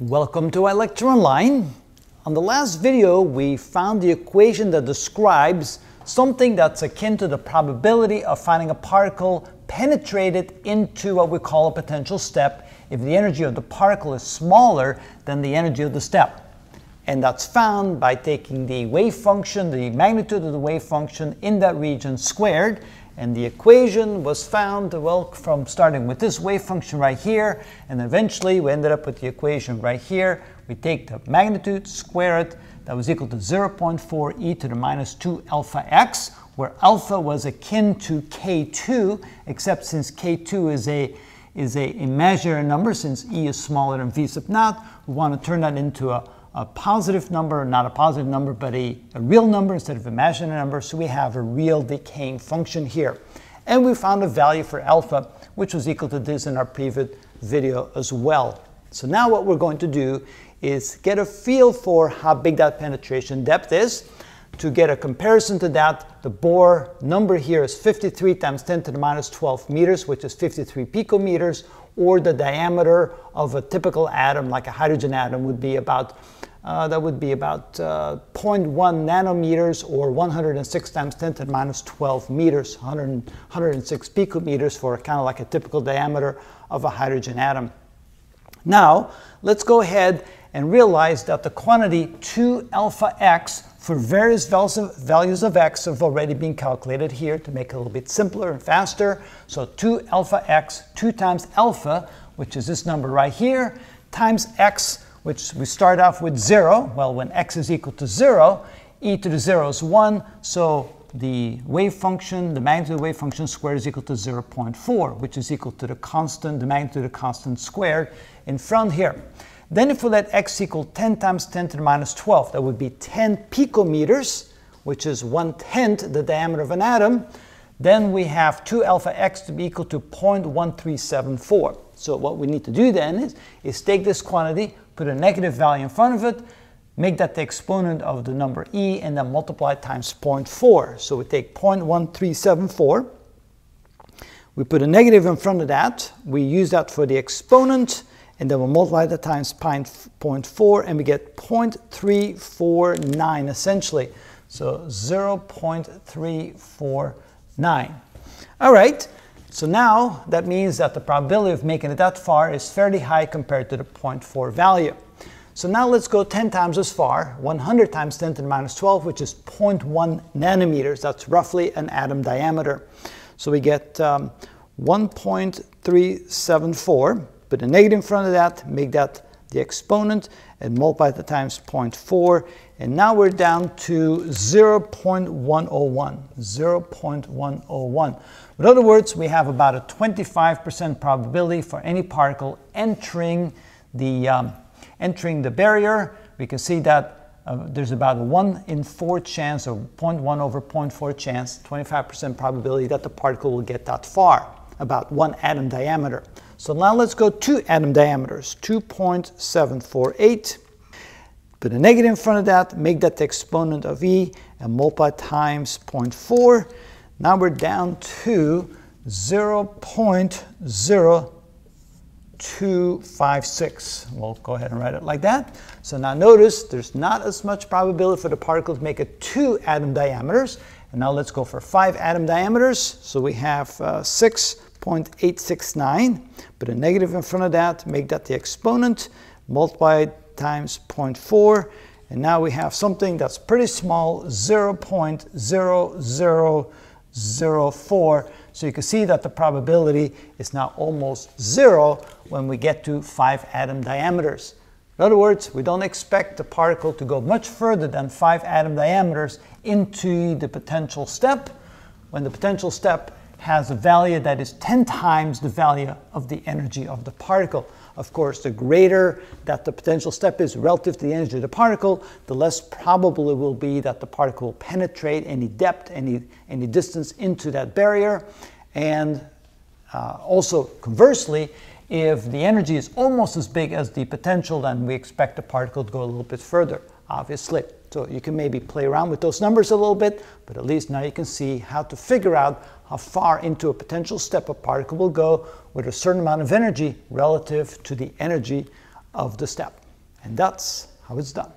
Welcome to ilectureonline. On the last video, we found the equation that describes something that's akin to the probability of finding a particle penetrated into what we call a potential step if the energy of the particle is smaller than the energy of the step. And that's found by taking the wave function, the magnitude of the wave function in that region squared, and the equation was found, well, from starting with this wave function right here, and eventually we ended up with the equation right here. We take the magnitude, square it, that was equal to 0.4 e to the minus 2 alpha x, where alpha was akin to k2, except since k2 is a is a imaginary number, since e is smaller than v sub naught, we want to turn that into a a positive number, not a positive number, but a, a real number instead of imaginary number. So we have a real decaying function here. And we found a value for alpha, which was equal to this in our previous video as well. So now what we're going to do is get a feel for how big that penetration depth is. To get a comparison to that, the Bohr number here is 53 times 10 to the minus 12 meters, which is 53 picometers, or the diameter of a typical atom, like a hydrogen atom, would be about uh, that would be about uh, 0.1 nanometers or 106 times 10 to the minus 12 meters, 100, 106 picometers for kind of like a typical diameter of a hydrogen atom. Now, let's go ahead and realize that the quantity 2 alpha x for various values of x have already been calculated here to make it a little bit simpler and faster. So 2 alpha x, 2 times alpha, which is this number right here, times x which we start off with 0. Well, when x is equal to 0, e to the 0 is 1, so the wave function, the magnitude of the wave function squared is equal to 0.4, which is equal to the constant, the magnitude of the constant squared in front here. Then if we let x equal 10 times 10 to the minus 12, that would be 10 picometers, which is one-tenth the diameter of an atom, then we have 2 alpha x to be equal to 0.1374. So what we need to do then is, is take this quantity, put a negative value in front of it, make that the exponent of the number e, and then multiply times 0.4. So we take 0.1374, we put a negative in front of that, we use that for the exponent, and then we'll multiply that times 0.4, and we get 0.349 essentially. So 0.349. All right, so now that means that the probability of making it that far is fairly high compared to the 0.4 value. So now let's go 10 times as far, 100 times 10 to the minus 12, which is 0.1 nanometers. That's roughly an atom diameter. So we get um, 1.374, put a negative in front of that, make that the exponent, and multiply the times 0.4. And now we're down to 0.101, 0.101. In other words, we have about a 25% probability for any particle entering the, um, entering the barrier. We can see that uh, there's about a 1 in 4 chance, or 0.1 over 0.4 chance, 25% probability that the particle will get that far, about 1 atom diameter. So now let's go two atom diameters, 2.748. Put a negative in front of that, make that the exponent of E, and multiply times 0.4. Now we're down to 0.0256. We'll go ahead and write it like that. So now notice there's not as much probability for the particle to make it two atom diameters. And now let's go for five atom diameters. So we have uh, 6.869. Put a negative in front of that, make that the exponent, multiply times 0.4. And now we have something that's pretty small, 0.0004. So you can see that the probability is now almost zero when we get to five atom diameters. In other words, we don't expect the particle to go much further than five atom diameters into the potential step when the potential step has a value that is 10 times the value of the energy of the particle. Of course, the greater that the potential step is relative to the energy of the particle, the less probable it will be that the particle will penetrate any depth, any, any distance into that barrier. And uh, also, conversely, if the energy is almost as big as the potential, then we expect the particle to go a little bit further, obviously. So you can maybe play around with those numbers a little bit, but at least now you can see how to figure out how far into a potential step a particle will go with a certain amount of energy relative to the energy of the step. And that's how it's done.